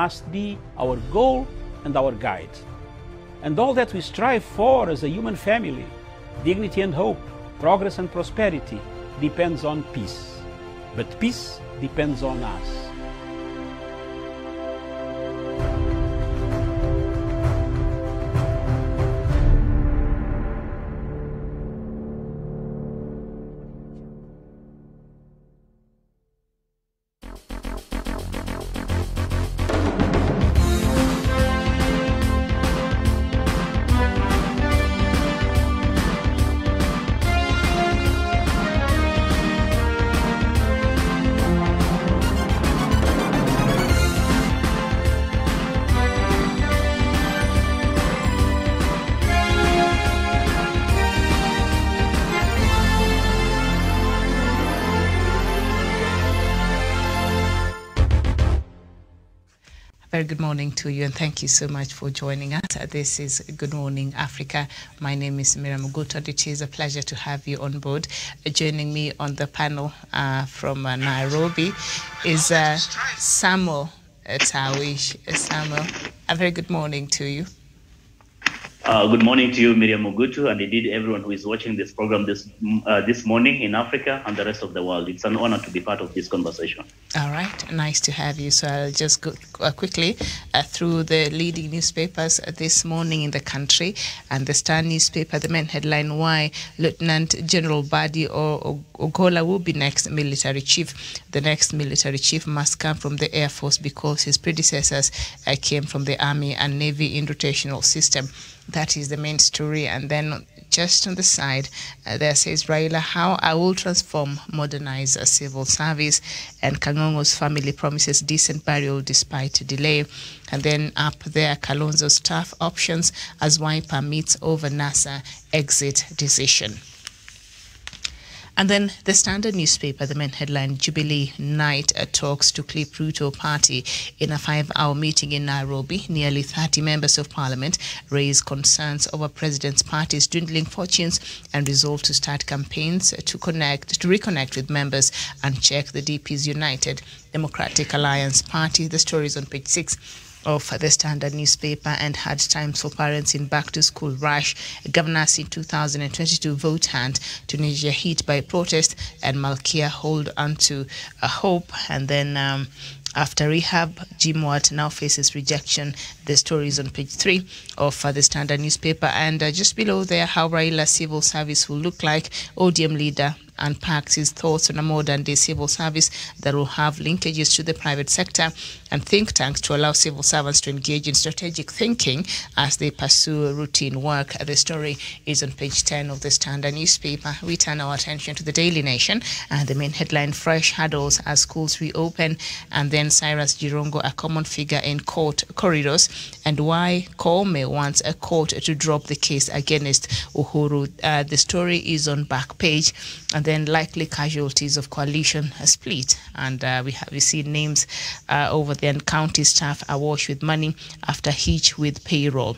must be our goal and our guide. And all that we strive for as a human family, dignity and hope, progress and prosperity, depends on peace. But peace depends on us. Very good morning to you, and thank you so much for joining us. Uh, This is Good Morning Africa. My name is Miriam Muguto. It is a pleasure to have you on board. Uh, joining me on the panel uh, from uh, Nairobi is uh, Samuel uh, Tawish. Samuel, a very good morning to you. Uh, good morning to you, Miriam Mugutu, and indeed everyone who is watching this program this uh, this morning in Africa and the rest of the world. It's an honor to be part of this conversation. All right, nice to have you. So I'll just go uh, quickly uh, through the leading newspapers this morning in the country. And the Star newspaper, the main headline: Why Lieutenant General Badi O- O- Ogolla will be next military chief. The next military chief must come from the Air Force because his predecessors uh, came from the Army and Navy in rotational system. That is the main story. And then just on the side, uh, there says Raila, how I will transform, modernize a civil service. And Kangongo's family promises decent burial despite delay. And then up there, Kalonzo's tough options as Wiper meets over NASA exit decision. And then the Standard newspaper, the main headline Jubilee Night talks to Clip Ruto party in a five hour meeting in Nairobi. Nearly 30 members of parliament raised concerns over president's party's dwindling fortunes and resolved to start campaigns to connect, to reconnect with members and check the DP's United Democratic Alliance party. The story is on page six of the Standard newspaper and hard times for parents in back to school rush. Governors in 2022 vote hand. Tunisia hit by protest and Malkia hold on to a hope. And then um, after rehab, Jim Watt now faces rejection. The story is on page three of uh, the Standard newspaper. And uh, just below there, how Raila civil service will look like. ODM leader unpacks his thoughts on a modern day civil service that will have linkages to the private sector and think tanks to allow civil servants to engage in strategic thinking as they pursue routine work. The story is on page 10 of the Standard newspaper. We turn our attention to the Daily Nation and the main headline Fresh Hurdles as schools reopen. And then Cyrus Jirongo, a common figure in court corridors, and why Koome wants a court to drop the case against Uhuru. Uh, the story is on back page. And then likely casualties of coalition split. And uh, we have we see names uh, over there, and county staff awash with money after hitch with payroll.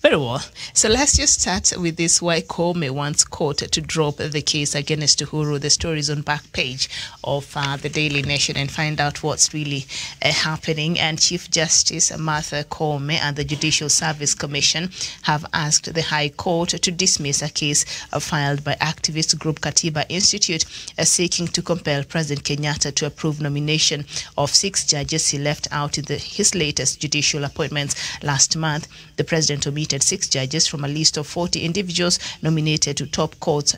Very well. So let's just start with this why Koome wants court to drop the case against Uhuru. The story is on back page of uh, the Daily Nation and find out what's really uh, happening. And Chief Justice Martha Koome and the Judicial Service Commission have asked the High Court to dismiss a case uh, filed by activist group Katiba Institute uh, seeking to compel President Kenyatta to approve nomination of six judges he left out in the, his latest judicial appointments last month. The president omitted six judges from a list of 40 individuals nominated to top courts.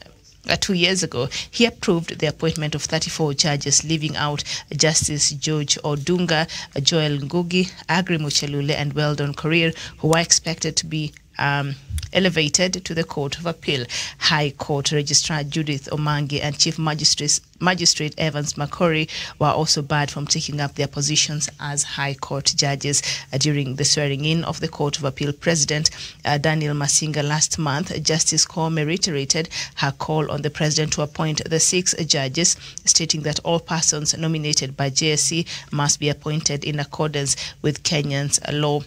Uh, two years ago, he approved the appointment of 34 judges, leaving out Justice George Odunga, Joel Ngugi, Aggrey Muchelule, and Weldon Korir, who are expected to be um, elevated to the Court of Appeal. High Court Registrar Judith Omange and Chief Magistrate, Magistrate Evans Makori were also barred from taking up their positions as High Court judges uh, during the swearing in of the Court of Appeal President uh, Daniel Musinga last month. Justice Koome reiterated her call on the President to appoint the six judges, stating that all persons nominated by JSC must be appointed in accordance with Kenyan's law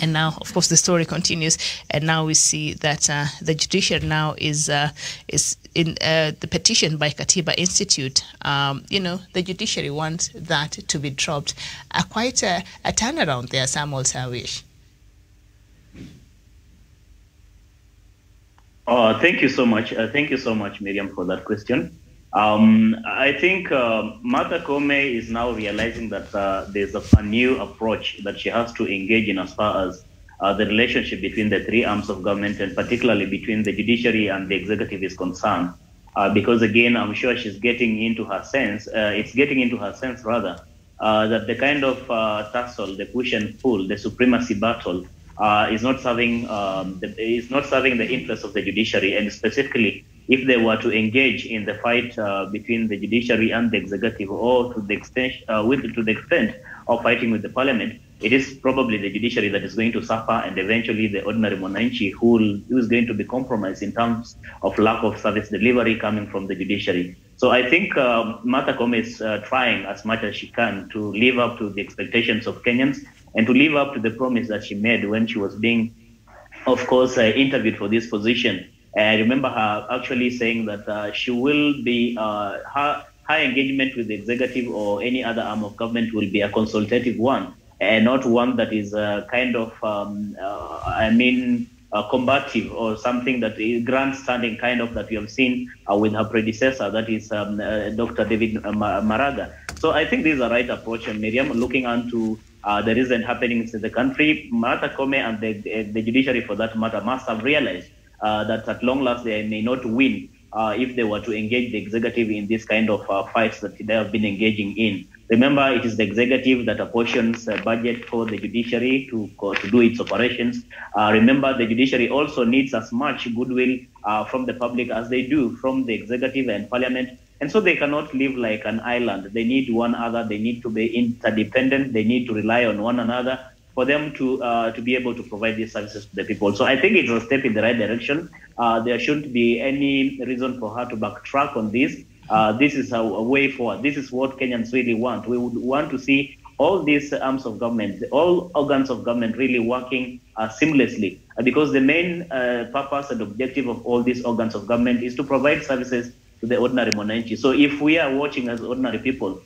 And now, of course, the story continues, and now we see that uh, the judiciary now is uh, is in uh, the petition by Katiba Institute. Um, you know, the judiciary wants that to be dropped. Uh, quite a, a turnaround there, Samuel Tawish. Oh, thank you so much. Uh, thank you so much, Miriam, for that question. Um, I think uh, Martha Koome is now realizing that uh, there's a, a, new approach that she has to engage in as far as uh, the relationship between the three arms of government and particularly between the judiciary and the executive is concerned. Uh, because again, I'm sure she's getting into her sense, uh, it's getting into her sense rather, uh, that the kind of tussle, the push and pull, the supremacy battle is not serving um, the, is not serving the interests of the judiciary and specifically if they were to engage in the fight uh, between the judiciary and the executive, or to the extent, uh, with, to the extent of fighting with the parliament, it is probably the judiciary that is going to suffer, and eventually the ordinary Mwananchi who, who is going to be compromised in terms of lack of service delivery coming from the judiciary. So I think uh, Martha Koome is uh, trying as much as she can to live up to the expectations of Kenyans and to live up to the promise that she made when she was being, of course, uh, interviewed for this position I remember her actually saying that uh, she will be uh, her her engagement with the executive or any other arm of government will be a consultative one, and not one that is uh, kind of um, uh, I mean uh, combative or something that is grandstanding kind of that we have seen uh, with her predecessor, that is um, Dr. David Maraga. So I think this is the right approach, and Miriam, looking onto uh, the recent happenings in the country, Martha Koome and the, the judiciary, for that matter, must have realized that at long last they may not win uh, if they were to engage the executive in this kind of uh, fights that they have been engaging in. Remember, it is the executive that apportions a budget for the judiciary to, to do its operations. Uh, remember, the judiciary also needs as much goodwill uh, from the public as they do from the executive and parliament. And so they cannot live like an island. They need one another. They need to be interdependent. They need to rely on one another for them to uh, to be able to provide these services to the people. So I think it's a step in the right direction. Uh, there shouldn't be any reason for her to backtrack on this. Uh, this is a, a, way forward. This is what Kenyans really want. We would want to see all these arms of government, all organs of government really working uh, seamlessly. Uh, because the main uh, purpose and objective of all these organs of government is to provide services to the ordinary Mwananchi. So if we are watching as ordinary people,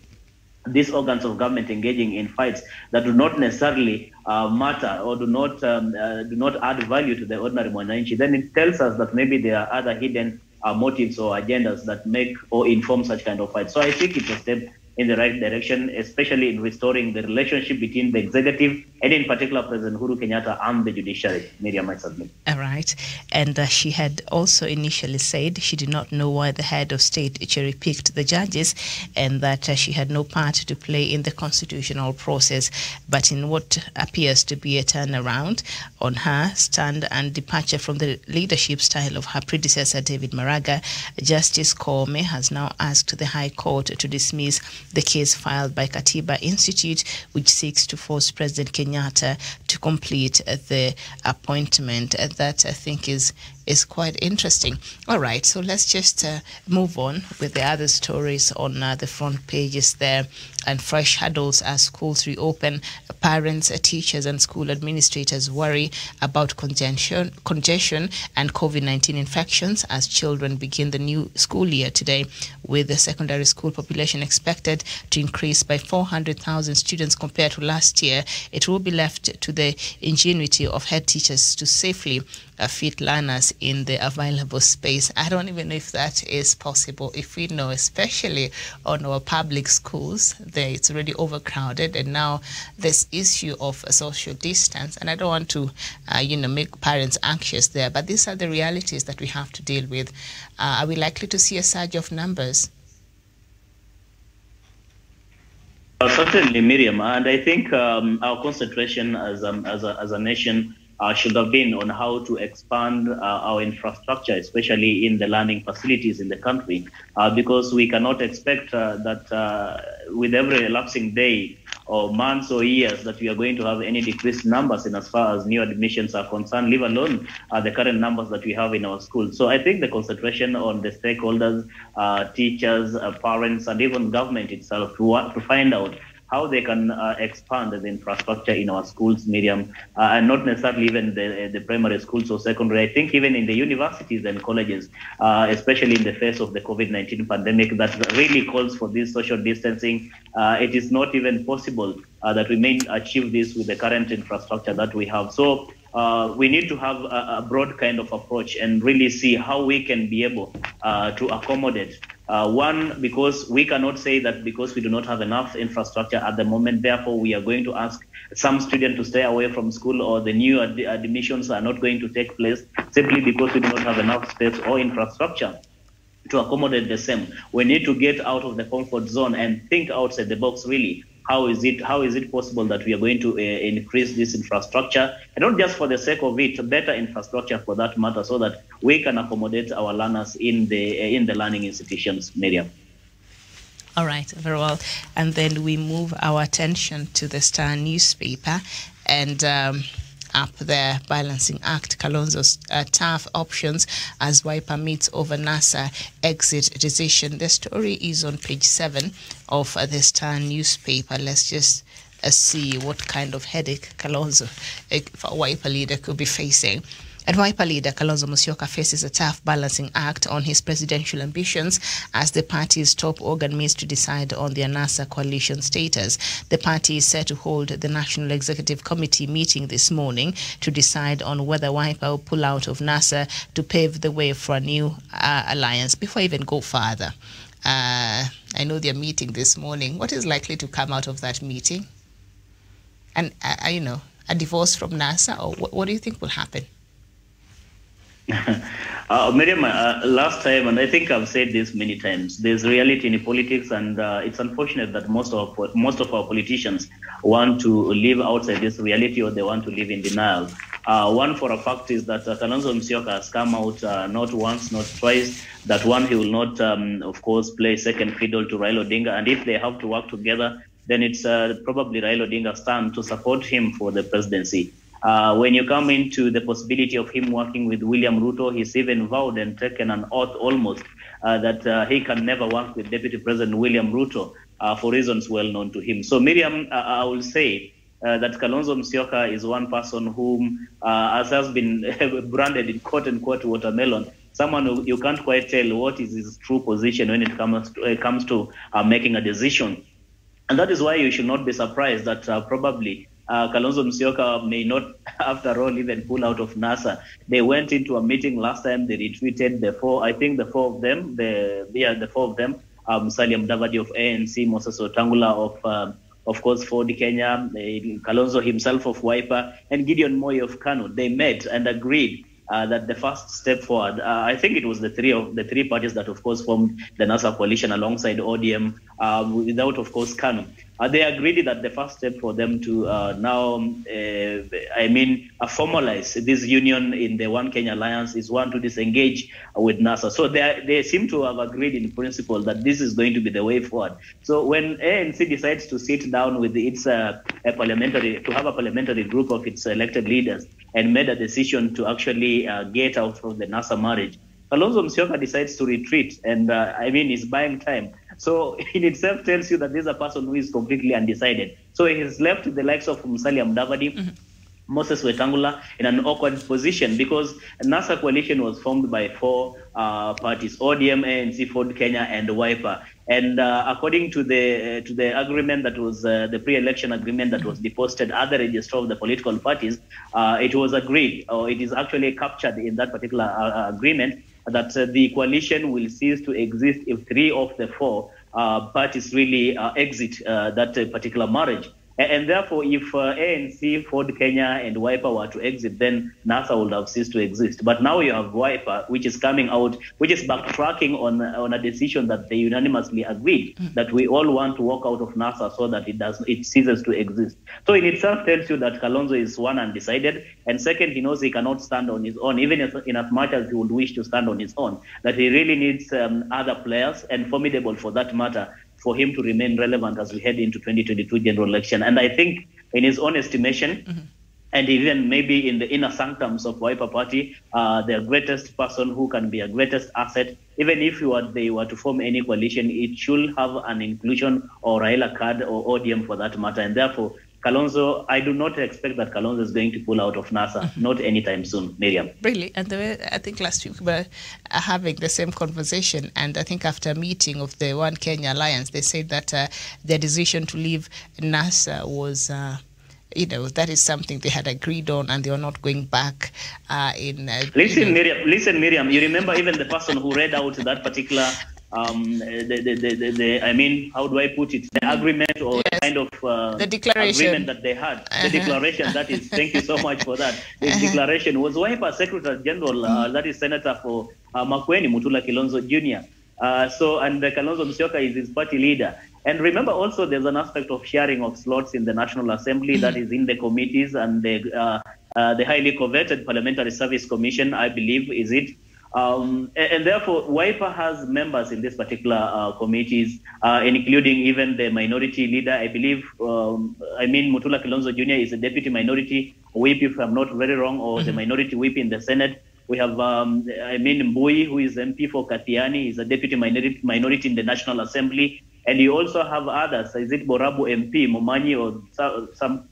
these organs of government engaging in fights that do not necessarily uh, matter or do not um, uh, do not add value to the ordinary Mwananchi, then it tells us that maybe there are other hidden uh, motives or agendas that make or inform such kind of fights. So I think it's a step in the right direction, especially in restoring the relationship between the executive and, in particular, President Uhuru Kenyatta and the judiciary. Miriam, I submit. All right. And uh, she had also initially said she did not know why the head of state cherry picked the judges and that uh, she had no part to play in the constitutional process. But in what appears to be a turnaround on her stand and departure from the leadership style of her predecessor, David Maraga, Justice Koome has now asked the High Court to dismiss the case filed by Katiba Institute, which seeks to force President Kenyatta to complete the appointment. That I think is is quite interesting. All right, so let's just uh, move on with the other stories on uh, the front pages there. And fresh hurdles as schools reopen. Parents, uh, teachers, and school administrators worry about congestion, congestion and COVID 19 infections as children begin the new school year today, with the secondary school population expected to increase by 400,000 students compared to last year. It will be left to the ingenuity of head teachers to safely fit learners in the available space. I don't even know if that is possible. If we know, especially on our public schools, there it's already overcrowded, and now this issue of social distance. And I don't want to, uh, you know, make parents anxious there, but these are the realities that we have to deal with. Uh, are we likely to see a surge of numbers? Uh, certainly, Miriam, and I think um, our concentration as, um, as, a, as a nation uh, should have been on how to expand uh, our infrastructure, especially in the learning facilities in the country, uh, because we cannot expect uh, that uh, with every elapsing day or months or years that we are going to have any decreased numbers in as far as new admissions are concerned, leave alone uh, the current numbers that we have in our schools. So I think the concentration on the stakeholders, teachers, parents, and even government itself to, to find out how they can uh, expand the infrastructure in our schools, Miriam, uh, and not necessarily even the, the primary schools or secondary. I think even in the universities and colleges, uh, especially in the face of the COVID-19 pandemic, that really calls for this social distancing. Uh, it is not even possible uh, that we may achieve this with the current infrastructure that we have. So uh, we need to have a, a, broad kind of approach and really see how we can be able uh, to accommodate. Uh, one, because we cannot say that because we do not have enough infrastructure at the moment, therefore we are going to ask some students to stay away from school or the new ad- admissions are not going to take place simply because we do not have enough space or infrastructure to accommodate the same. We need to get out of the comfort zone and think outside the box really how is it how is it possible that we are going to uh, increase this infrastructure? And not just for the sake of it better infrastructure for that matter so that we can accommodate our learners in the uh, in the learning institutions miriam. All right very well. And then we move our attention to the star newspaper. And um, up there, Balancing Act, Kalonzo's uh, tough options as Wiper meets over NASA exit decision. The story is on page seven of uh, the Star newspaper. Let's just uh, see what kind of headache Kalonzo, uh, Wiper leader, could be facing. Wiper leader Kalonzo Musyoka faces a tough balancing act on his presidential ambitions as the party's top organ meets to decide on their NASA coalition status. The party is set to hold the National Executive Committee meeting this morning to decide on whether Wiper will pull out of NASA to pave the way for a new uh, alliance. Before I even go further, uh, I know they're meeting this morning. What is likely to come out of that meeting? And, uh, you know, a divorce from NASA, or what, what do you think will happen? uh, Miriam, uh, last time, and I think I've said this many times, there's reality in politics, and uh, it's unfortunate that most of most of our politicians want to live outside this reality, or they want to live in denial. Uh, one for a fact is that uh, Kalonzo Musyoka has come out uh, not once, not twice, that one he will not, um, of course, play second fiddle to Raila Odinga, and if they have to work together, then it's uh, probably Raila Odinga's turn to support him for the presidency. Uh, when you come into the possibility of him working with William Ruto, he's even vowed and taken an oath almost uh, that uh, he can never work with Deputy President William Ruto uh, for reasons well known to him. So, Miriam, uh, I will say uh, that Kalonzo Musyoka is one person whom, as has been branded in quote unquote watermelon, someone who you can't quite tell what is his true position when it comes to, it comes to making a decision. And that is why you should not be surprised that probably uh, Kalonzo Musyoka may not, after all, even pull out of NASA. They went into a meeting last time. They retweeted the four, I think the four of them, the yeah, the four of them, um, Musalia Mudavadi of ANC, Moses Wetangula of, uh, of course, Ford Kenya, uh, Kalonzo himself of Wiper, and Gideon Moi of KANU. They met and agreed uh, that the first step forward, uh, I think it was the three of the three parties that, of course, formed the NASA coalition alongside ODM, uh, without, of course, KANU. Uh, they agreed that the first step for them to uh, now, uh, I mean, formalize this union in the One Kenya Alliance is one to disengage with NASA. So they, they seem to have agreed in principle that this is going to be the way forward. So when ANC decides to sit down with its parliamentary, to have a parliamentary group of its elected leaders and made a decision to actually uh, get out of the NASA marriage. Kalonzo Musyoka decides to retreat, and uh, I mean, he's buying time. So in itself tells you that this is a person who is completely undecided. So he has left the likes of Musalia Mudavadi, mm-hmm. Moses Wetangula in an awkward position because NASA coalition was formed by four uh, parties: ODM, ANC, Ford Kenya, and Wiper. And uh, according to the uh, to the agreement that was uh, the pre-election agreement that was deposited at the register of the political parties, uh, it was agreed, or it is actually captured in that particular uh, agreement, that the coalition will cease to exist if three of the four parties really exit that particular marriage. And therefore, if uh, ANC, Ford Kenya, and Wiper were to exit, then NASA would have ceased to exist. But now you have Wiper, which is coming out, which is backtracking on on a decision that they unanimously agreed mm. that we all want to walk out of NASA so that it does it ceases to exist. So in itself tells you that Kalonzo is one undecided, and second, he knows he cannot stand on his own, even as, in as much as he would wish to stand on his own. That he really needs um, other players, and formidable for that matter, for him to remain relevant as we head into 2022 general election. And I think, in his own estimation, mm-hmm. and even maybe in the inner sanctums of Wiper Party, uh, the greatest person who can be a greatest asset, even if you were, they were to form any coalition, it should have an inclusion or Raila card or ODM for that matter. And therefore, Kalonzo, I do not expect that Kalonzo is going to pull out of NASA, mm-hmm. not anytime soon, Miriam. Really? And the, I think last week we were having the same conversation, and I think after a meeting of the One Kenya Alliance, they said that uh, their decision to leave NASA was. Uh, you know that is something they had agreed on and they are not going back uh, in uh, listen you know. miriam listen miriam you remember even the person who read out that particular um, the, the, the, the, I mean, how do I put it? The agreement or yes. kind of uh, the declaration. agreement that they had. Uh-huh. The declaration, that is, thank you so much for that. The uh-huh. declaration was Wiper Secretary General, uh, mm. that is Senator for uh, Makueni, Mutula Kilonzo Jr. Uh, so, and uh, Kalonzo Musyoka is his party leader. And remember also there's an aspect of sharing of slots in the National Assembly that is in the committees and the, uh, uh, the highly coveted Parliamentary Service Commission, I believe, is it? Um, and, and, therefore, Wiper has members in these particular uh, committees, uh, including even the minority leader. I believe, um, I mean, Mutula Kilonzo Jr. is a deputy minority whip, if I'm not very wrong, or mm-hmm. the minority whip in the Senate. We have, um, I mean, Mbui, who is MP for Kathiani, is a deputy minority, minority in the National Assembly. And you also have others. Is it Borabu MP, Momanyi or some,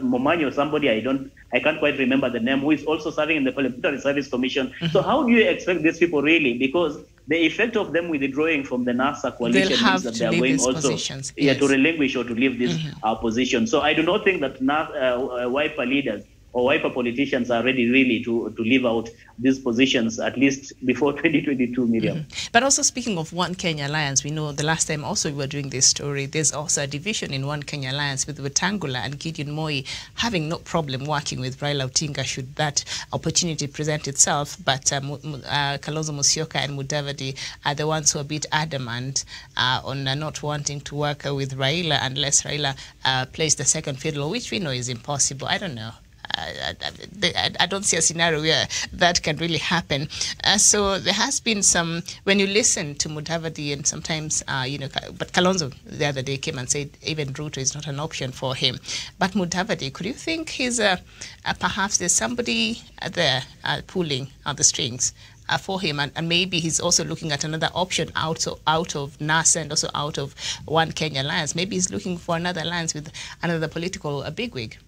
Momanyi or somebody? I don't, I can't quite remember the name. Who is also serving in the Parliamentary Service Commission. Mm-hmm. So how do you expect these people really? Because the effect of them withdrawing from the NASA coalition means that they are going also positions. yeah, to relinquish or to leave this mm-hmm. uh, position. So I do not think that NASA, uh, Wiper leaders or Wiper politicians are ready really to, to leave out these positions at least before 2022, Miriam. Mm-hmm. But also speaking of One Kenya Alliance, we know the last time also we were doing this story, there's also a division in One Kenya Alliance with Wetangula and Gideon Moi having no problem working with Raila Odinga should that opportunity present itself. But uh, uh, Kalonzo Musyoka and Mudavadi are the ones who are a bit adamant uh, on uh, not wanting to work with Raila unless Raila uh, plays the second fiddle, which we know is impossible. I don't know. I, I, I, don't see a scenario where that can really happen. Uh, so there has been some, when you listen to Mudavadi and sometimes, uh, you know, but Kalonzo the other day came and said even Ruto is not an option for him. But Mudavadi, could you think he's a, a perhaps there's somebody there uh, pulling on the strings uh, for him, and, and, maybe he's also looking at another option out of out of NASA and also out of One Kenya Alliance. Maybe he's looking for another alliance with another political uh, bigwig.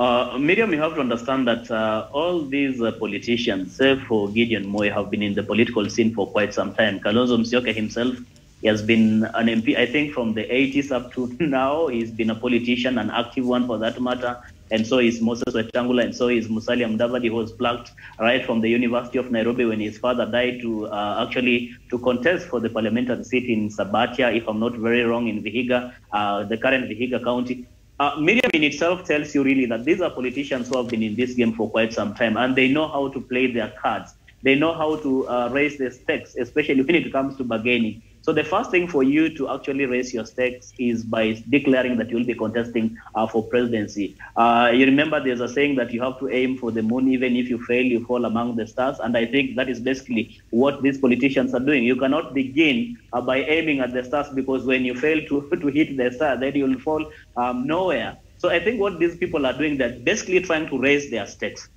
Uh, Miriam, you have to understand that uh, all these uh, politicians, save for Gideon Moi, have been in the political scene for quite some time. Kalonzo Musyoka himself, he has been an MP, I think, from the 80s up to now. He's been a politician, an active one for that matter. And so is Moses Wetangula, and so is Musalia Mudavadi, who was plucked right from the University of Nairobi when his father died to uh, actually to contest for the parliamentary seat in Sabatia, if I'm not very wrong, in Vihiga, uh, the current Vihiga County. Uh, Miriam in itself tells you really that these are politicians who have been in this game for quite some time and they know how to play their cards. They know how to uh, raise the stakes, especially when it comes to bargaining. So the first thing for you to actually raise your stakes is by declaring that you'll be contesting uh, for presidency. Uh, you remember there's a saying that you have to aim for the moon, even if you fail, you fall among the stars. And I think that is basically what these politicians are doing. You cannot begin uh, by aiming at the stars because when you fail to, to hit the star, then you'll fall um, nowhere. So I think what these people are doing, they're basically trying to raise their stakes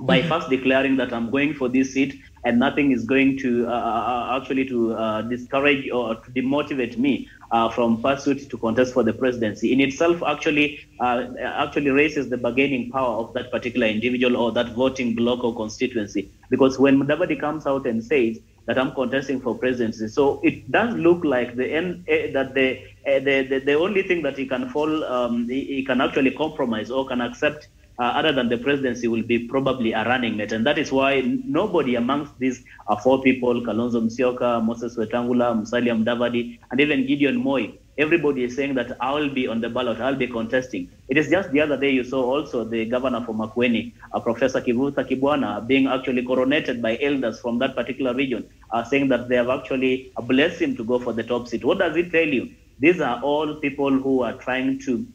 by mm-hmm. first declaring that I'm going for this seat and nothing is going to uh, uh, uh, actually to uh, discourage or to demotivate me uh, from pursuit to contest for the presidency. In itself actually uh, actually raises the bargaining power of that particular individual or that voting bloc or constituency. Because when Mudavadi comes out and says that I'm contesting for presidency so it does look like the end eh, that the, eh, the, the the only thing that he can fall um, he, he can actually compromise or can accept uh, other than the presidency, will be probably a running mate. And that is why nobody amongst these uh, four people, Kalonzo Musyoka, Moses Wetangula, Musalia Mudavadi, and even Gideon Moi, everybody is saying that I will be on the ballot, I'll be contesting. It is just the other day you saw also the governor from Makueni, uh, Professor Kivutha Kibwana, being actually coronated by elders from that particular region, uh, saying that they have actually blessed him to go for the top seat. What does it tell you? These are all people who are trying to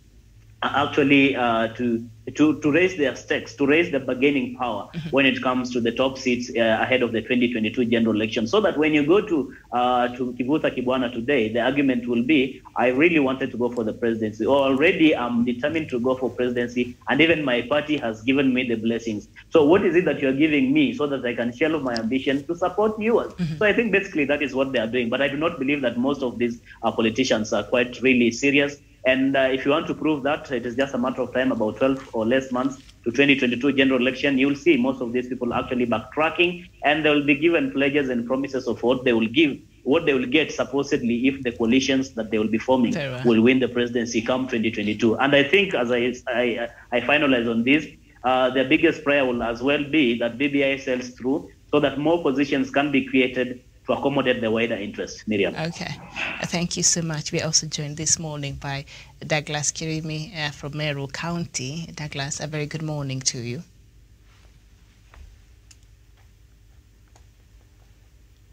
actually uh, to to, to raise their stakes, to raise the bargaining power mm-hmm. when it comes to the top seats uh, ahead of the 2022 general election. So that when you go to uh, to Kivutha Kibwana today, the argument will be, I really wanted to go for the presidency. Or already I'm determined to go for presidency, and even my party has given me the blessings. So what is it that you're giving me so that I can share my ambition to support yours? Mm-hmm. So I think basically that is what they are doing. But I do not believe that most of these uh, politicians are quite really serious and uh, if you want to prove that, it is just a matter of time, about 12 or less months to 2022 general election, you'll see most of these people actually backtracking and they will be given pledges and promises of what they will give, what they will get supposedly if the coalitions that they will be forming will win the presidency come 2022. And I think as I, I, I finalize on this, uh, the biggest prayer will as well be that BBI sells through so that more positions can be created to accommodate the wider interest. Miriam. Okay. Thank you so much. We're also joined this morning by Douglas Kirimi uh, from Meru County. Douglas, a very good morning to you.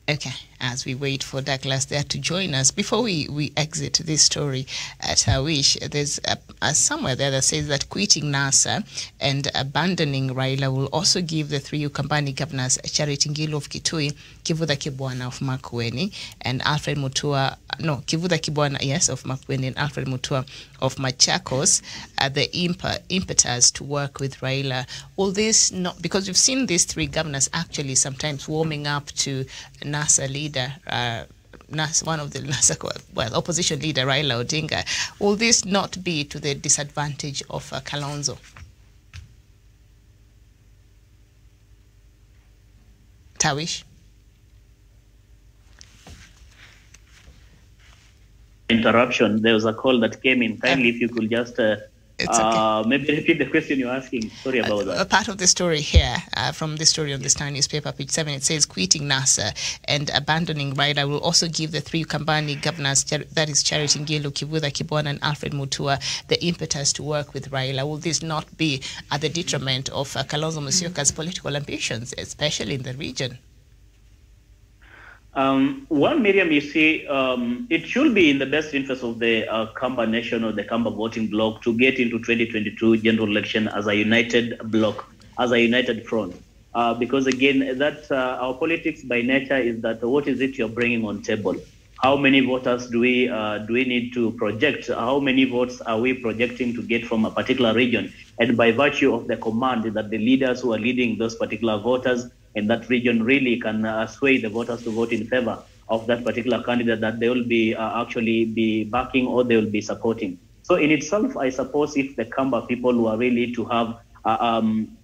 Okay, as we wait for Douglas there to join us, before we, we exit this story at our wish, there's a, a somewhere there that says that quitting NASA and abandoning Raila will also give the three Ukambani governors Charity Ngilu of Kitui, Kivutha Kibwana of Makueni, and Alfred Mutua, no, Kivutha Kibwana, yes, of Makueni, and Alfred Mutua of Machakos, uh, the imp- impetus to work with Raila. All this, not because we've seen these three governors actually sometimes warming up to NASA leader, uh, one of the well, opposition leader Raila Odinga, will this not be to the disadvantage of uh, Kalonzo? Tawish? Interruption. There was a call that came in. Kindly, uh, if you could just uh, it's okay. Uh, maybe repeat the question you're asking. Sorry about uh, that. A part of the story here, uh, from the story on the Star newspaper, page 7, it says quitting NASA and abandoning Raila will also give the three Kambani governors, that is Charity Ngilu, Kivutha Kibwana, and Alfred Mutua, the impetus to work with Raila. Will this not be at the detriment of uh, Kalonzo Musyoka's political ambitions, especially in the region? Um, one, Miriam, you see, um, it should be in the best interest of the uh, Kamba nation or the Kamba voting bloc to get into 2022 general election as a united bloc, as a united front. Uh, because again, that uh, our politics by nature is that what is it you're bringing on table? How many voters do we uh, do we need to project? How many votes are we projecting to get from a particular region? And by virtue of the command that the leaders who are leading those particular voters in that region really can uh, sway the voters to vote in favor of that particular candidate that they will be uh, actually be backing or they will be supporting. So in itself, I suppose if the Kamba people were really to have uh, um,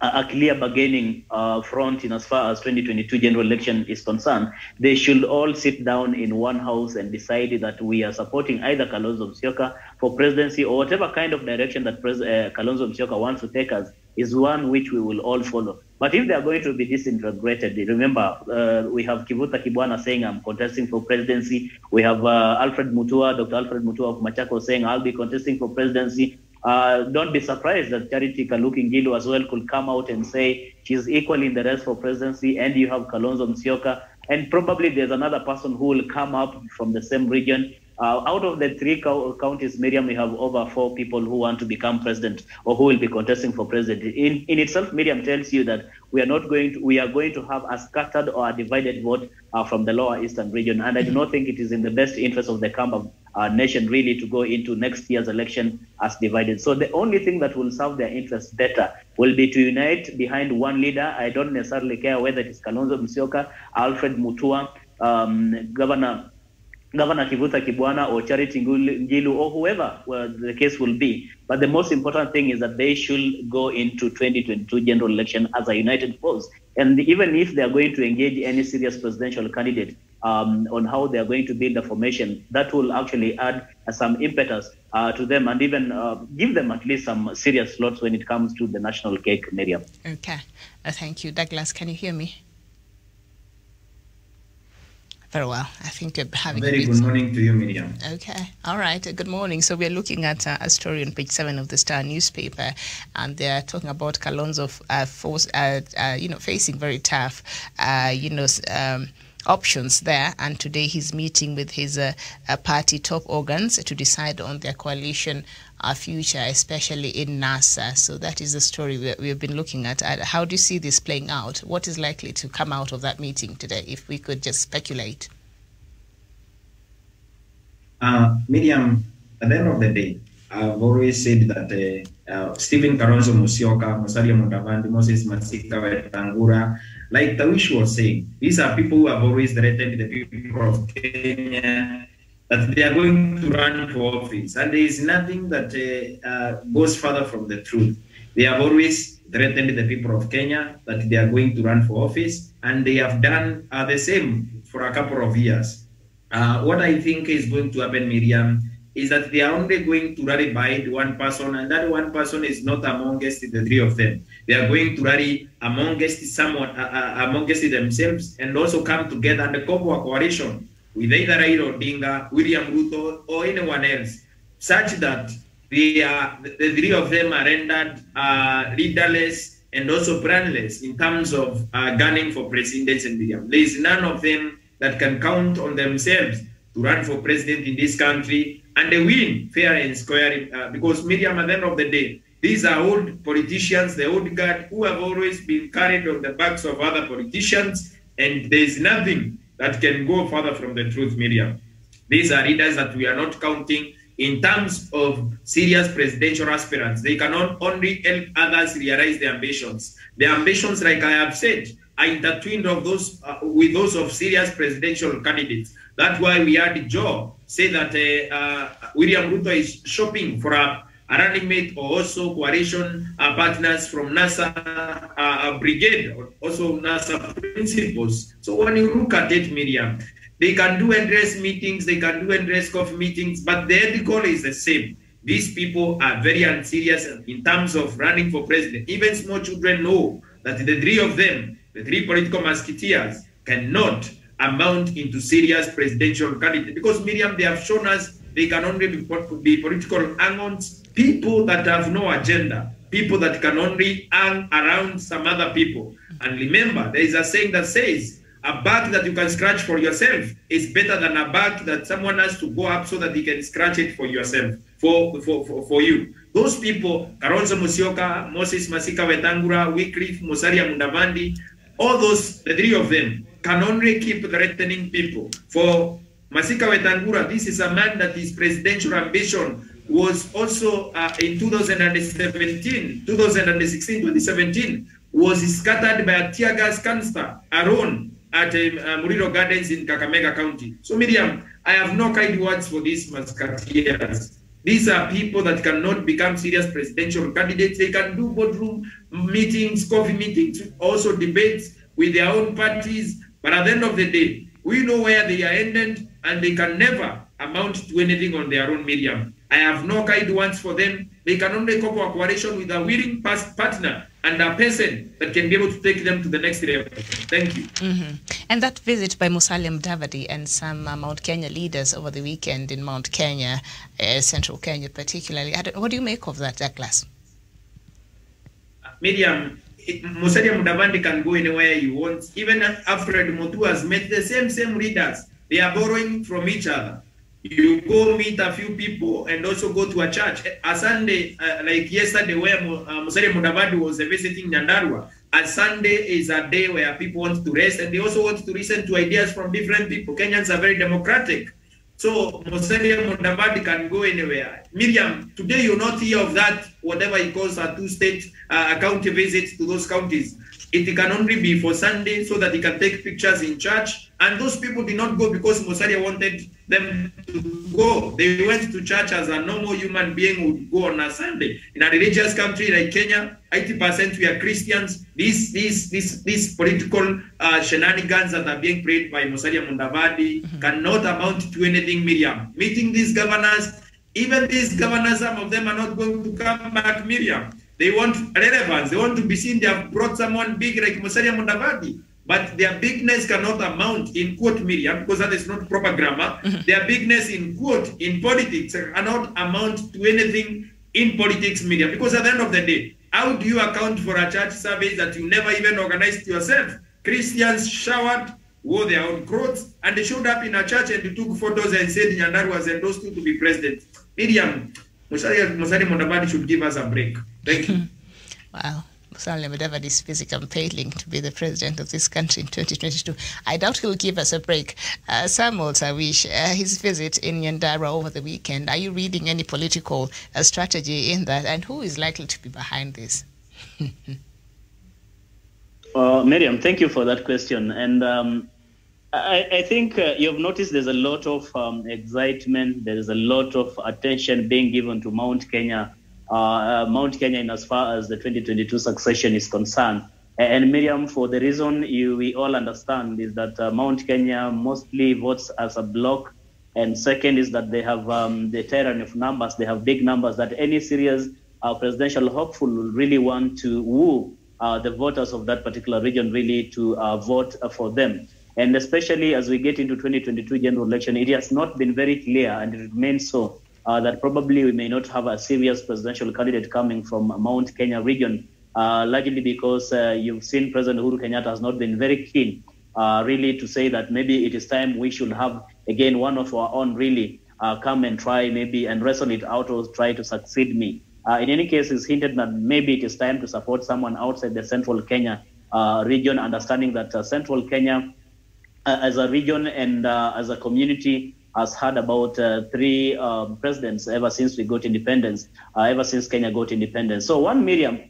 a clear bargaining uh, front in as far as 2022 general election is concerned, they should all sit down in one house and decide that we are supporting either Kalonzo Musyoka for presidency or whatever kind of direction that Pres- uh, Kalonzo Musyoka wants to take us is one which we will all follow. But if they are going to be disintegrated, remember, uh, we have Kivutha Kibwana saying, I'm contesting for presidency. We have uh, Alfred Mutua, Dr. Alfred Mutua of Machakos saying, I'll be contesting for presidency. Uh, don't be surprised that Charity Kaluki Ngilu as well could come out and say she's equally in the race for presidency, and you have Kalonzo Musyoka, and probably there's another person who will come up from the same region uh, out of the three counties, Miriam, we have over four people who want to become president or who will be contesting for president. In, in itself, Miriam tells you that we are not going to, we are going to have a scattered or a divided vote uh, from the lower eastern region. And I do not think it is in the best interest of the Kamba uh, nation really to go into next year's election as divided. So the only thing that will serve their interests better will be to unite behind one leader. I don't necessarily care whether it is Kalonzo Musyoka, Alfred Mutua, um, Governor Governor Kivutha Kibwana or Charity Ngilu or whoever the case will be. But the most important thing is that they should go into 2022 general election as a united force. And even if they are going to engage any serious presidential candidate um, on how they are going to build the formation, that will actually add uh, some impetus uh, to them and even uh, give them at least some serious slots when it comes to the national cake, Miriam. Okay. Uh, thank you. Douglas, can you hear me? Very well. I think you're having Very good morning to you, Miriam. Okay. All right. Good morning. So we're looking at uh, a story on page seven of the Star newspaper, and they're talking about Kalonzo, uh, force, uh, uh, you know, facing very tough, uh, you know. Um, options there. And today he's meeting with his uh, uh, party top organs to decide on their coalition uh, future, especially in NASA. So that is the story we, we've been looking at. How do you see this playing out? What is likely to come out of that meeting today, if we could just speculate? Uh, Miriam, at the end of the day, I've always said that uh, uh, Stephen Kalonzo Musyoka, Musalia Mudavadi, Moses Masika Wetangula, like Tawish was saying, these are people who have always threatened the people of Kenya that they are going to run for office. And there is nothing that uh, uh, goes further from the truth. They have always threatened the people of Kenya that they are going to run for office, and they have done uh, the same for a couple of years. Uh, what I think is going to happen, Miriam, is that they are only going to rally behind one person, and that one person is not amongst the three of them. They are going to rally amongst someone, uh, uh, amongst themselves, and also come together and form a coalition with either Raila Odinga, William Ruto, or anyone else, such that they are, the three of them are rendered uh, leaderless and also brandless in terms of uh, gunning for presidency. There is none of them that can count on themselves to run for president in this country and they win fair and square uh, because Miriam, at the end of the day, these are old politicians, the old guard who have always been carried on the backs of other politicians, and there is nothing that can go further from the truth, Miriam. These are leaders that we are not counting in terms of serious presidential aspirants. They cannot only help others realize their ambitions. Their ambitions, like I have said, are intertwined of those uh, with those of serious presidential candidates. That's why we had Joe say that uh, uh, William Ruto is shopping for a, running mate or also coalition uh, partners from NASA uh, brigade, or also NASA principles. So when you look at it, Miriam, they can do endless meetings, they can do endless coffee meetings, but the end goal is the same. These people are very unserious in terms of running for president. Even small children know that the three of them, the three political musketeers, cannot amount into serious presidential candidates. Because Miriam, they have shown us they can only be, be political hang-ons, people that have no agenda, people that can only hang around some other people. And remember, there is a saying that says, a bag that you can scratch for yourself is better than a bag that someone has to go up so that he can scratch it for yourself, for, for, for, for you. Those people, Kalonzo Musyoka, Moses Masika Wetangula, Wycliffe, Musalia Mudavadi, all those, the three of them, can only keep threatening people. For Masika Wetangula, this is a man that his presidential ambition was also uh, in 2017, 2016, 2017, was scattered by a tear gas canister alone at um, uh, Muliro Gardens in Kakamega County. So Miriam, I have no kind words for these musketeers. These are people that cannot become serious presidential candidates. They can do boardroom meetings, coffee meetings, also debates with their own parties. But at the end of the day, we know where they are ended and they can never amount to anything on their own medium. I have no kind words for them. They can only come a coalition with a willing past partner and a person that can be able to take them to the next level. Thank you. Mm-hmm. And that visit by Musalia Mudavadi and some uh, Mount Kenya leaders over the weekend in Mount Kenya, uh, central Kenya particularly, what do you make of that, Douglas? Miriam, Musalia Mudavadi can go anywhere he wants. Even Alfred Mutua has met the same same leaders. They are borrowing from each other. You go meet a few people and also go to a church. A Sunday, uh, like yesterday, where uh, Musalia Mudavadi was visiting Nyandarua, a Sunday is a day where people want to rest and they also want to listen to ideas from different people. Kenyans are very democratic. So Musalia Mudavadi can go anywhere. Miriam, today you not hear of that, whatever he calls a two-state uh, county visit to those counties. It can only be for Sunday so that he can take pictures in church. And those people did not go because Musalia wanted them to go. They went to church as a normal human being would go on a Sunday. In a religious country like Kenya, 80% we are Christians. These these these these political uh, shenanigans that are being played by Musalia Mudavadi mm-hmm. cannot amount to anything, Miriam. Meeting these governors, even these governors, some of them are not going to come back, Miriam. They want relevance. They want to be seen. They have brought someone big like Musalia Mudavadi. But their bigness cannot amount in quote Miriam, because that is not proper grammar. Mm-hmm. Their bigness in quote in politics cannot amount to anything in politics Miriam. Because at the end of the day, how do you account for a church service that you never even organized yourself? Christians showered wore their own clothes, and they showed up in a church and took photos and said Nyandaru was endorsed to be president. Miriam, Musalia Musali Mudavadi should give us a break. Thank you. Wow. Musalia Mudavadi is busy campaigning to be the president of this country in 2022. I doubt he'll give us a break. Uh, Samuel Tawish, uh, his visit in Nyandarua over the weekend, are you reading any political uh, strategy in that? And who is likely to be behind this? Uh, Miriam, thank you for that question. And um, I, I, think uh, you've noticed there's a lot of um, excitement, there's a lot of attention being given to Mount Kenya, Mount Kenya in as far as the 2022 succession is concerned. And Miriam, for the reason you, we all understand is that uh, Mount Kenya mostly votes as a bloc. And second is that they have um, the tyranny of numbers. They have big numbers that any serious uh, presidential hopeful will really want to woo uh, the voters of that particular region really to uh, vote for them. And especially as we get into 2022 general election, it has not been very clear, and it remains so, uh, that probably we may not have a serious presidential candidate coming from Mount Kenya region, uh, largely because uh, you've seen President Uhuru Kenyatta has not been very keen, uh, really, to say that maybe it is time we should have again one of our own really come and try maybe and wrestle it out or try to succeed me. In any case, it's hinted that maybe it is time to support someone outside the central Kenya region, understanding that central Kenya as a region and as a community has had about uh, three um, presidents ever since we got independence, ever since Kenya got independence. So one, Miriam,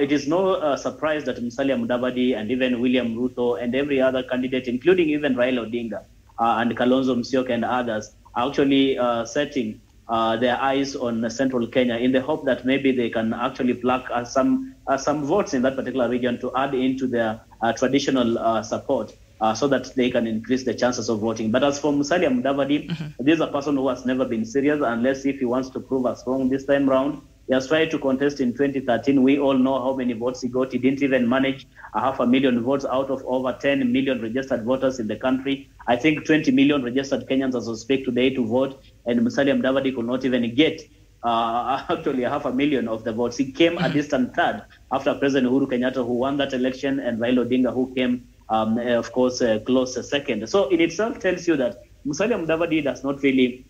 it is no surprise that Musalia Mudavadi and even William Ruto and every other candidate, including even Raila Odinga and Kalonzo Musyoka and others, are actually setting uh, their eyes on central Kenya in the hope that maybe they can actually pluck uh, some uh, some votes in that particular region to add into their uh, traditional uh, support. Uh, so that they can increase the chances of voting. But as for Musalia Mudavadi, mm-hmm. this is a person who has never been serious unless if he wants to prove us wrong this time round. He has tried to contest in 2013. We all know how many votes he got. He didn't even manage a half a million votes out of over 10 million registered voters in the country. I think 20 million registered Kenyans as we speak today to vote and Musalia Mudavadi could not even get uh, actually half a million of the votes. He came a mm-hmm. distant third after President Uhuru Kenyatta, who won that election, and Raila Odinga, who came, um, of course, uh, close second. So in itself tells you that Musalia Mudavadi does not really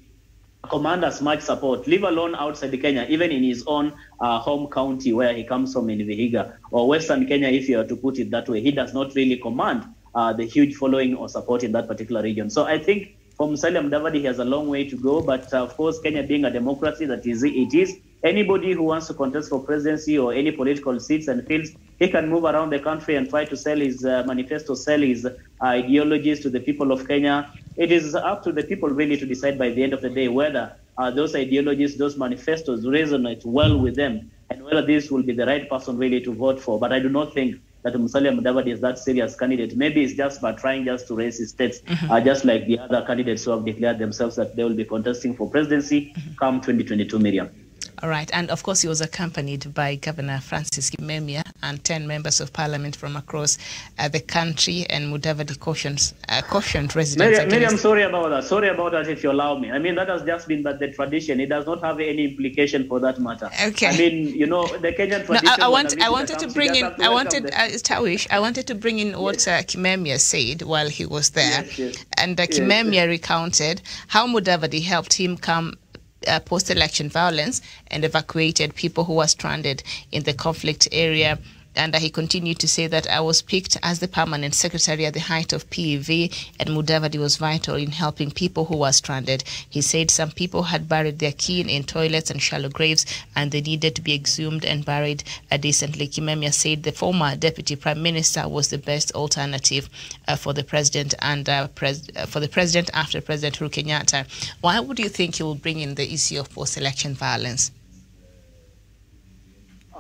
command as much support, leave alone outside Kenya, even in his own uh, home county where he comes from in Vihiga, or Western Kenya, if you are to put it that way. He does not really command uh, the huge following or support in that particular region. So I think for Musalia Mudavadi, he has a long way to go. But uh, of course, Kenya being a democracy that is it is, anybody who wants to contest for presidency or any political seats and fields, he can move around the country and try to sell his uh, manifesto, sell his uh, ideologies to the people of Kenya. It is up to the people really to decide by the end of the day whether uh, those ideologies, those manifestos resonate well with them and whether this will be the right person really to vote for. But I do not think that Musalia Mudavadi is that serious candidate. Maybe it's just by trying just to raise his states, mm-hmm. uh, just like the other candidates who have declared themselves that they will be contesting for presidency mm-hmm. come 2022, Miriam. All right. And of course, he was accompanied by Governor Francis Kimemia and 10 members of parliament from across uh, the country. And Mudavadi cautions, uh, cautioned residents. Miriam, Miriam, sorry about that. Sorry about that, if you allow me. I mean, that has just been but the tradition. It does not have any implication for that matter. Okay. I mean, you know, the Kenyan tradition. No, I, I, want, I wanted to bring in, I wanted, uh, Tawish, I wanted to bring in what yes. uh, Kimemia said while he was there. Yes, yes. And uh, Kimemia recounted how Mudavadi helped him come uh, post election violence and evacuated people who were stranded in the conflict area and he continued to say that I was picked as the permanent secretary at the height of PEV, and Mudavadi was vital in helping people who were stranded. He said some people had buried their kin in toilets and shallow graves, and they needed to be exhumed and buried decently. Kimemia said the former deputy prime minister was the best alternative uh, for the president and uh, pres uh, for the president after President Uhuru Kenyatta. Why would you think he will bring in the issue of post-election violence?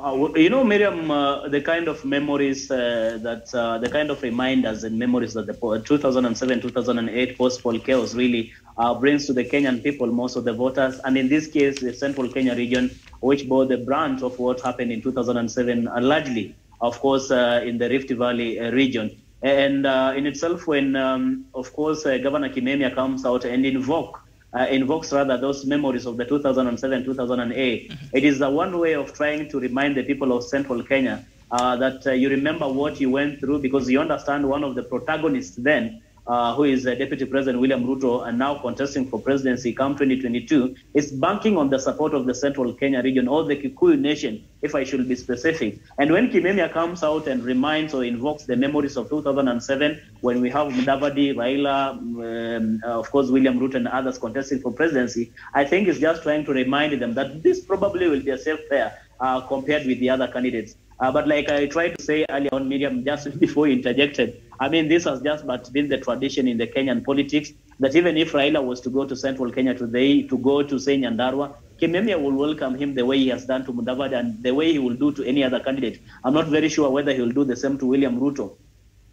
Uh, you know, Miriam, uh, the kind of memories uh, that, uh, the kind of reminders and memories that the 2007-2008 post-poll chaos really uh, brings to the Kenyan people, most of the voters, and in this case, the central Kenya region, which bore the brunt of what happened in 2007, uh, largely, of course, in the Rift Valley region. And in itself, when, um, of course, Governor Kimemia comes out and invoke uh, invokes rather those memories of the 2007 2008. Mm-hmm. It is the one way of trying to remind the people of central Kenya uh, that uh, you remember what you went through because you understand one of the protagonists then uh, who is uh, Deputy President William Ruto and now contesting for presidency come 2022, is banking on the support of the central Kenya region or the Kikuyu nation, if I should be specific. And when Kimemia comes out and reminds or invokes the memories of 2007, when we have Mudavadi, Raila, um, uh, of course, William Ruto and others contesting for presidency, I think it's just trying to remind them that this probably will be a safe pair uh, compared with the other candidates. Uh, but like I tried to say earlier on, Miriam, just before you interjected, I mean, this has just but been the tradition in the Kenyan politics that even if Raila was to go to central Kenya today, to go to say Nyandarua, Kimemia will welcome him the way he has done to Mudavadi and the way he will do to any other candidate. I'm not very sure whether he will do the same to William Ruto.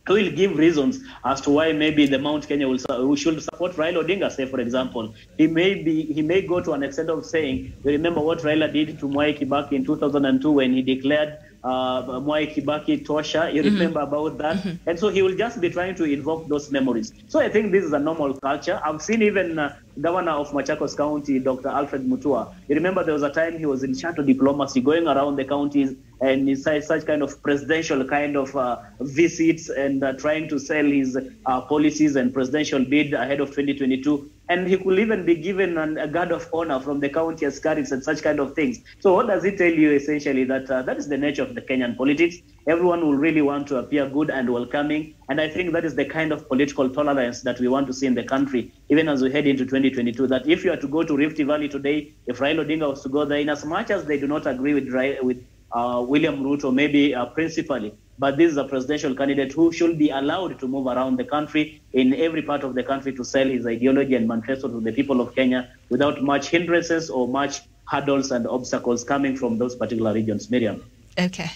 He will give reasons as to why maybe the Mount Kenya will should support Raila Odinga. Say, for example, he may be he may go to an extent of saying, "You remember what Raila did to Mwai Kibaki in 2002 when he declared uh, Mwai Kibaki Tosha. You remember about that? Mm-hmm. And so he will just be trying to invoke those memories. So I think this is a normal culture. I've seen even uh, Governor of Machakos County, Dr. Alfred Mutua. You remember there was a time he was in shadow diplomacy, going around the counties and such, such kind of presidential kind of uh, visits and uh, trying to sell his uh, policies and presidential bid ahead of 2022 and he could even be given an, a guard of honor from the county askaris and such kind of things. So what does it tell you essentially that uh, that is the nature of the Kenyan politics? Everyone will really want to appear good and welcoming, and I think that is the kind of political tolerance that we want to see in the country, even as we head into 2022. That if you are to go to Rift Valley today, if Raila Odinga was to go there, in as much as they do not agree with with uh, William Ruto, maybe uh, principally, but this is a presidential candidate who should be allowed to move around the country in every part of the country to sell his ideology and manifesto to the people of Kenya without much hindrances or much hurdles and obstacles coming from those particular regions. Miriam. Okay.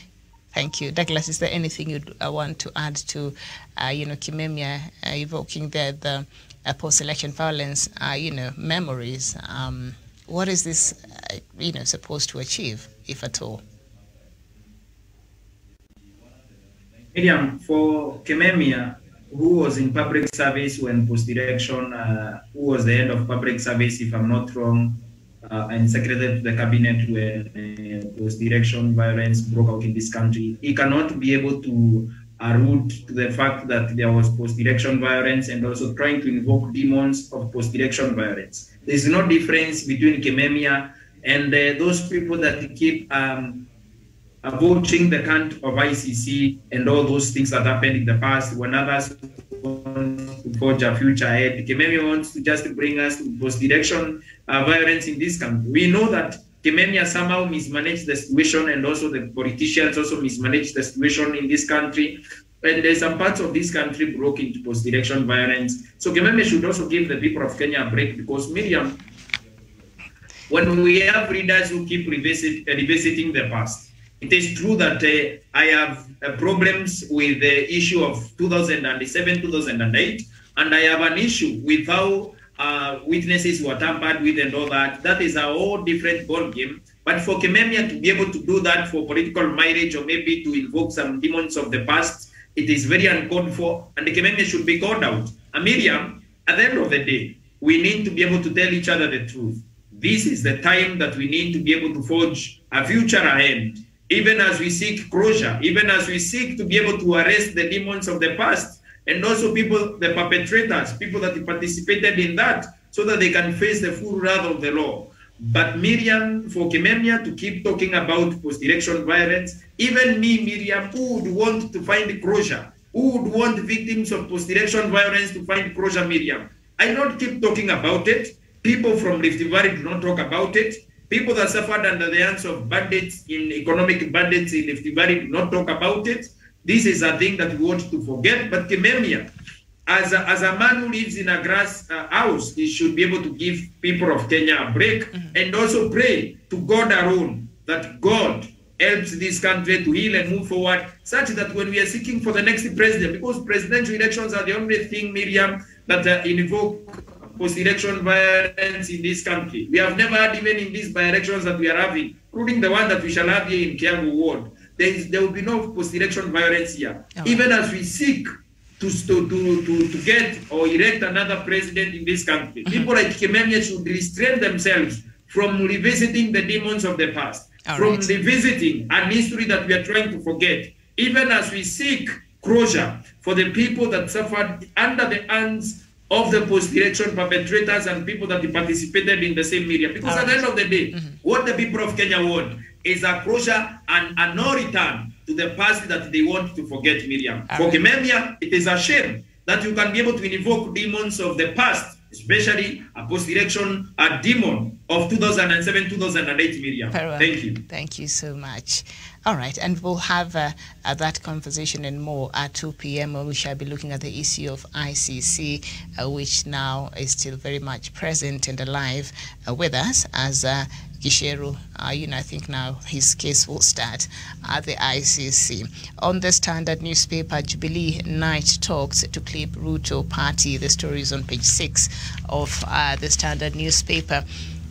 Thank you. Douglas, is there anything you uh, want to add to, uh, you know, Kimemia uh, evoking the, the uh, post-election violence, uh, you know, memories? Um, what is this, uh, you know, supposed to achieve, if at all? Miriam, for Kimemia, who was in public service when post-election, uh, who was the head of public service, if I'm not wrong, uh, and secretary to the cabinet when uh, post-election violence broke out in this country, he cannot be able to allude to the fact that there was post-election violence and also trying to invoke demons of post-election violence. There's no difference between Kimemia and uh, those people that keep um, approaching the count of ICC and all those things that happened in the past when others want to forge a future ahead. Kimemia wants to just bring us to post-election uh, violence in this country. We know that Kimemia somehow mismanaged the situation and also the politicians also mismanaged the situation in this country. And there's some parts of this country broke into post-election violence. So Kimemia should also give the people of Kenya a break because Miriam, when we have readers who keep revisit, revisiting the past, it is true that uh, I have uh, problems with the issue of 2007, 2008, and I have an issue with how uh, witnesses were tampered with and all that. That is a whole different ballgame. But for Kimemia to be able to do that for political marriage or maybe to invoke some demons of the past, it is very uncalled for, and the Kimemia should be called out. And Miriam, at the end of the day, we need to be able to tell each other the truth. This is the time that we need to be able to forge a future ahead even as we seek closure, even as we seek to be able to arrest the demons of the past, and also people, the perpetrators, people that participated in that, so that they can face the full wrath of the law. But Miriam, for Kimemia to keep talking about post-election violence, even me, Miriam, who would want to find closure, who would want victims of post-election violence to find closure, Miriam. I don't keep talking about it. People from Rift Valley do not talk about it. People that suffered under the hands of bandits in economic bandits in Valley do not talk about it. This is a thing that we want to forget. But Kimemia, as a, as a man who lives in a grass uh, house, he should be able to give people of Kenya a break mm-hmm. and also pray to God alone that God helps this country to heal and move forward, such that when we are seeking for the next president, because presidential elections are the only thing, Miriam, that uh, invoke post-election violence in this country. We have never had even in these by-elections that we are having, including the one that we shall have here in Kiambu Ward. There, is, there will be no post-election violence here. Oh. Even as we seek to, to, to, to get or elect another president in this country, mm-hmm. people like Kimemia should restrain themselves from revisiting the demons of the past. All from right. the visiting and history that we are trying to forget, even as we seek closure for the people that suffered under the hands of the post-election perpetrators and people that participated in the same media. Because at the end of the day, mm-hmm. what the people of Kenya want is a closure and a no return to the past that they want to forget, Miriam. All For right. Kimemia, it is a shame that you can be able to invoke demons of the past, especially a post-election a demon of 2007, 2008, Miriam. Well. Thank you. Thank you so much. All right, and we'll have uh, uh, that conversation and more at 2 p.m. when we shall be looking at the issue of ICC, uh, which now is still very much present and alive uh, with us as uh, Gicheru, uh, you know, I think now his case will start at the ICC. On the standard newspaper, Jubilee Night talks to clip Ruto party. The story is on page six of uh, the standard newspaper.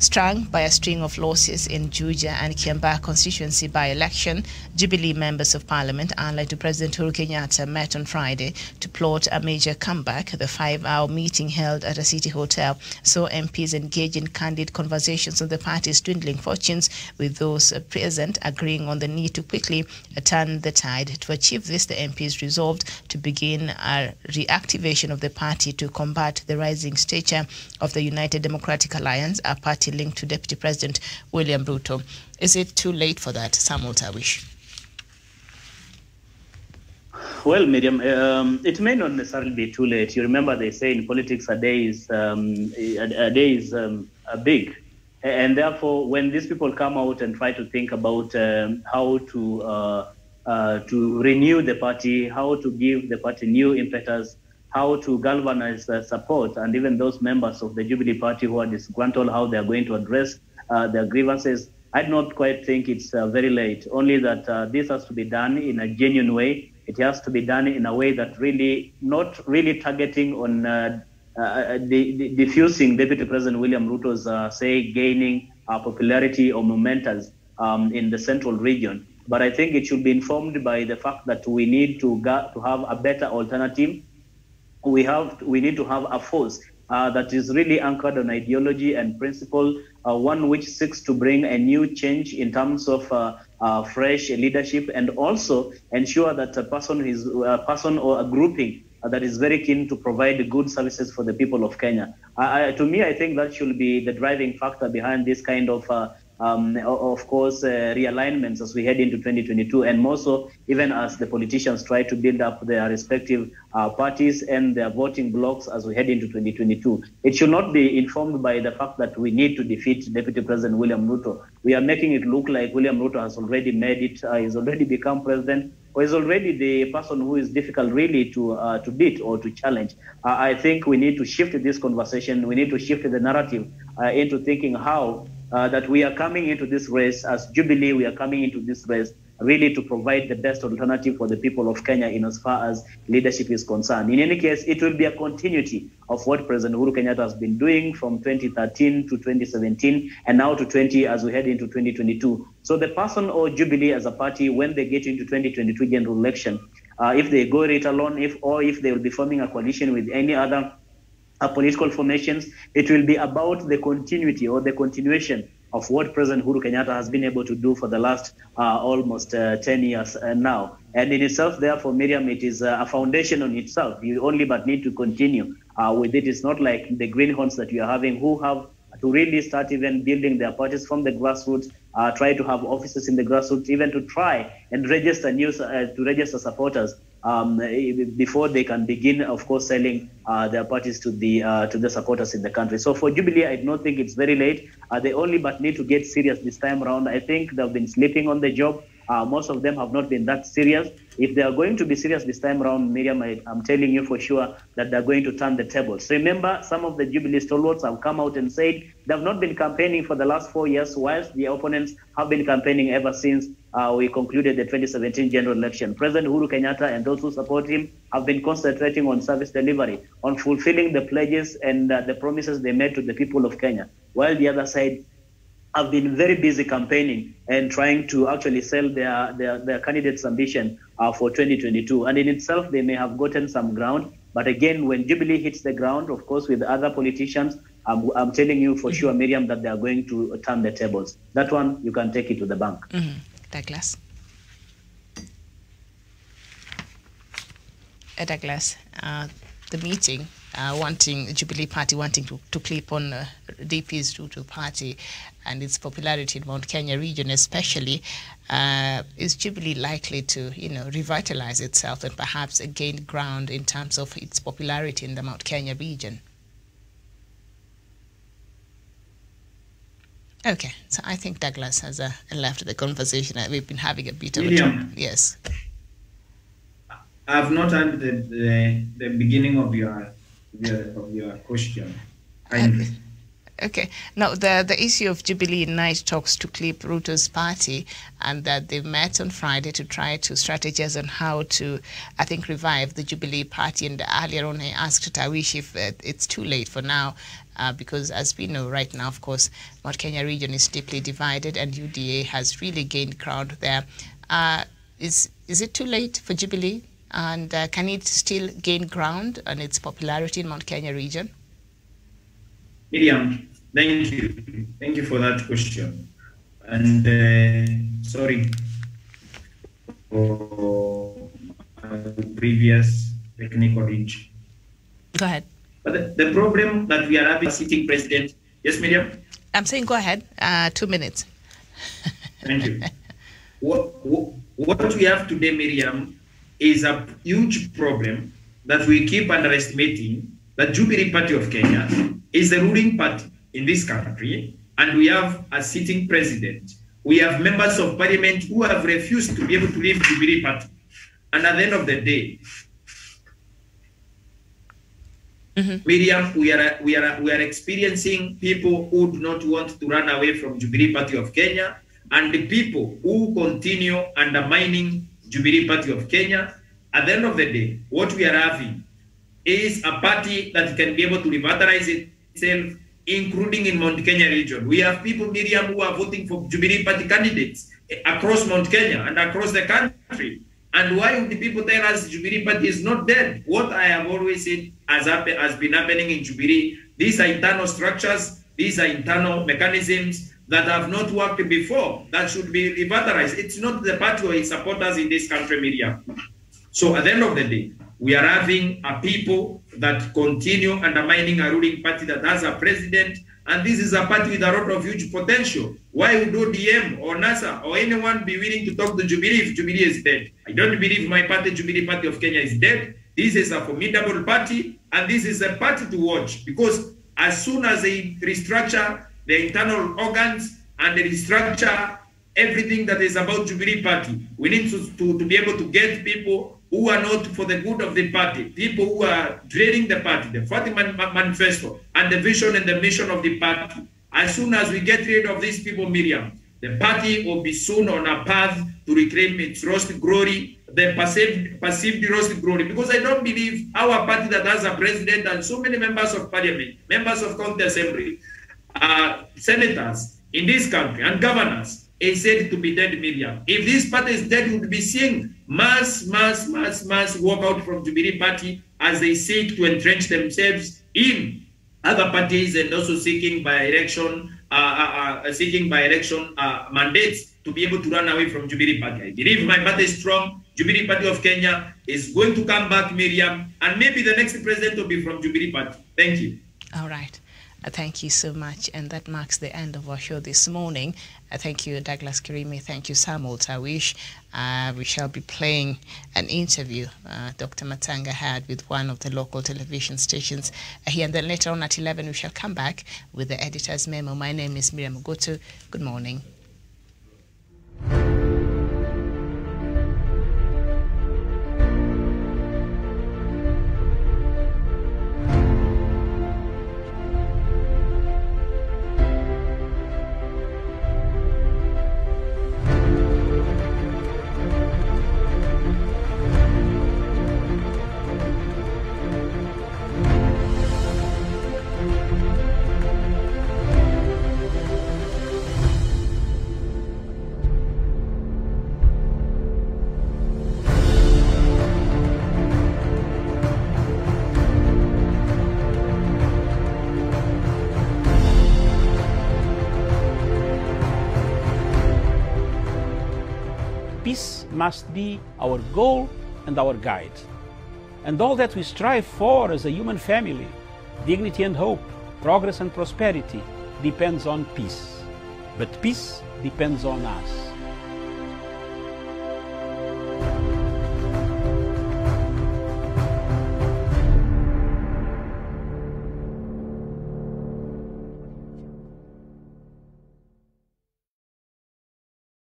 Strung by a string of losses in Juja and Kiambaa constituency by-election, Jubilee members of parliament, allied to President Uhuru Kenyatta, met on Friday to plot a major comeback. The five-hour meeting held at a city hotel saw MPs engage in candid conversations on the party's dwindling fortunes, with those present agreeing on the need to quickly turn the tide. To achieve this, the MPs resolved to begin a reactivation of the party to combat the rising stature of the United Democratic Alliance, a party linked to Deputy President William Ruto. Is it too late for that, Samuel Tawish? Well, Miriam, um, it may not necessarily be too late. You remember they say in politics a day is um, a, a day is um, a big, and therefore when these people come out and try to think about um, how to uh, uh, to renew the party, how to give the party new impetus, how to galvanize uh, support, and even those members of the Jubilee Party who are disgruntled, how they are going to address uh, their grievances. I do not quite think it's uh, very late. Only that uh, this has to be done in a genuine way. It has to be done in a way that really, not really targeting on uh, uh, diffusing Deputy President William Ruto's, say, gaining popularity or momentum um, in the central region. But I think it should be informed by the fact that we need to, to have a better alternative we have we need to have a force uh, that is really anchored on ideology and principle, uh, one which seeks to bring a new change in terms of uh, uh, fresh leadership and also ensure that a person is a person or a grouping that is very keen to provide good services for the people of Kenya. I, to me, I think that should be the driving factor behind this kind of uh, um, of course, uh, realignments as we head into 2022, and more so even as the politicians try to build up their respective uh, parties and their voting blocks as we head into 2022. It should not be informed by the fact that we need to defeat Deputy President William Ruto. We are making it look like William Ruto has already made it, uh, he's already become president, or is already the person who is difficult really to uh, to beat or to challenge. Uh, I think we need to shift this conversation. We need to shift the narrative uh, into thinking how uh, that we are coming into this race as Jubilee. We are coming into this race really to provide the best alternative for the people of Kenya in as far as leadership is concerned. In any case, it will be a continuity of what President Uhuru Kenyatta has been doing from 2013 to 2017 and now to 20 as we head into 2022. So the person or Jubilee as a party, when they get into 2022 general election, uh, if they go it alone, if or if they will be forming a coalition with any other political formations, it will be about the continuity or the continuation of what President Uhuru Kenyatta has been able to do for the last uh, almost uh, 10 years uh, now. And in itself, therefore, Miriam, it is uh, a foundation on itself. You only but need to continue uh, with it. It's not like the greenhorns that you are having who have to really start even building their parties from the grassroots, uh, try to have offices in the grassroots, even to try and register news, uh, to register supporters um, before they can begin, of course, selling uh, their parties to the uh, to the supporters in the country. So for Jubilee, I don't think it's very late. Uh, they only but need to get serious this time around. I think they've been sleeping on the job. Uh, most of them have not been that serious. If they are going to be serious this time around, Miriam, I, am telling you for sure that they're going to turn the tables. Remember, some of the Jubilee stalwarts have come out and said they have not been campaigning for the last four years, whilst the opponents have been campaigning ever since uh, we concluded the 2017 general election. President Uhuru Kenyatta and those who support him have been concentrating on service delivery, on fulfilling the pledges and uh, the promises they made to the people of Kenya, while the other side have been very busy campaigning and trying to actually sell their, their, their candidates' ambition uh, for 2022. And in itself, they may have gotten some ground, But again, when Jubilee hits the ground, of course, with other politicians, I'm, I'm telling you for sure, Miriam, that they are going to turn the tables. That one, you can take it to the bank. Mhm. Douglas. Uh, Douglas, uh, the meeting uh, wanting Jubilee Party wanting to, to clip on uh, DP's Ruto Party and its popularity in Mount Kenya region, especially, uh, is Jubilee likely to you know revitalize itself and perhaps gain ground in terms of its popularity in the Mount Kenya region? Okay, so I think Douglas has uh, left the conversation. Uh, We've been having a bit of a William. Yes. I've not heard the, the, the beginning of your, the, of your question. Kindly. Okay. Now, the, the issue of Jubilee night talks to clip Ruto's party, and that they met on Friday to try to strategize on how to, I think, revive the Jubilee party. And earlier on, I asked Tawish if uh, it's too late for now, uh, because as we know right now, of course, Mount Kenya region is deeply divided, and UDA has really gained ground there. Uh, is is it too late for Jubilee? And uh, can it still gain ground on its popularity in Mount Kenya region? Miriam, thank you. Thank you for that question. And uh, sorry for my previous technical glitch. Go ahead. But the, the problem that we are having sitting president, yes, Miriam? I'm saying go ahead. Uh, two minutes. Thank you. what, what, what we have today, Miriam, is a huge problem that we keep underestimating that Jubilee Party of Kenya is the ruling party in this country, and we have a sitting president. We have members of parliament who have refused to be able to leave Jubilee Party. And at the end of the day, mm-hmm. Miriam, we are we are we are experiencing people who do not want to run away from Jubilee Party of Kenya, and the people who continue undermining Jubilee Party of Kenya. At the end of the day, what we are having is a party that can be able to revitalize itself, including in Mount Kenya region. We have people, Miriam, who are voting for Jubilee Party candidates across Mount Kenya and across the country. And why would the people tell us Jubilee Party is not dead? What I have always said has, happen, has been happening in Jubilee. These are internal structures, these are internal mechanisms that have not worked before that should be revitalized. It's not the party or its supporters in this country, media. So at the end of the day, we are having a people that continue undermining a ruling party that has a president, and this is a party with a lot of huge potential. Why would ODM or NASA or anyone be willing to talk to Jubilee if Jubilee is dead? I don't believe my party, Jubilee Party of Kenya, is dead. This is a formidable party, and this is a party to watch because as soon as they restructure the internal organs and the restructure everything that is about Jubilee Party, we need to, to, to be able to get people who are not for the good of the party, people who are draining the party, the man- manifesto, and the vision and the mission of the party. As soon as we get rid of these people, Miriam, the party will be soon on a path to reclaim its lost glory, the perceived, perceived lost glory. Because I don't believe our party that has a president and so many members of parliament, members of county assembly, uh, senators in this country, and governors is said to be dead, Miriam. If this party is dead, we would be seeing mass, mass, mass, mass walk out from Jubilee Party as they seek to entrench themselves in other parties and also seeking by election, uh, uh, uh, seeking by election uh, mandates to be able to run away from Jubilee Party. I believe my party is strong. Jubilee Party of Kenya is going to come back, Miriam, and maybe the next president will be from Jubilee Party. Thank you. All right. Thank you so much. And that marks the end of our show this morning. Uh, thank you, Douglas Kirimi. Thank you, Samuel Tawish. Uh, we shall be playing an interview uh, Dr. Matanga had with one of the local television stations here. And then later on at 11, we shall come back with the editor's memo. My name is Miriam Goto. Good morning. Must be our goal and our guide. And all that we strive for as a human family, dignity and hope, progress and prosperity, depends on peace. But peace depends on us.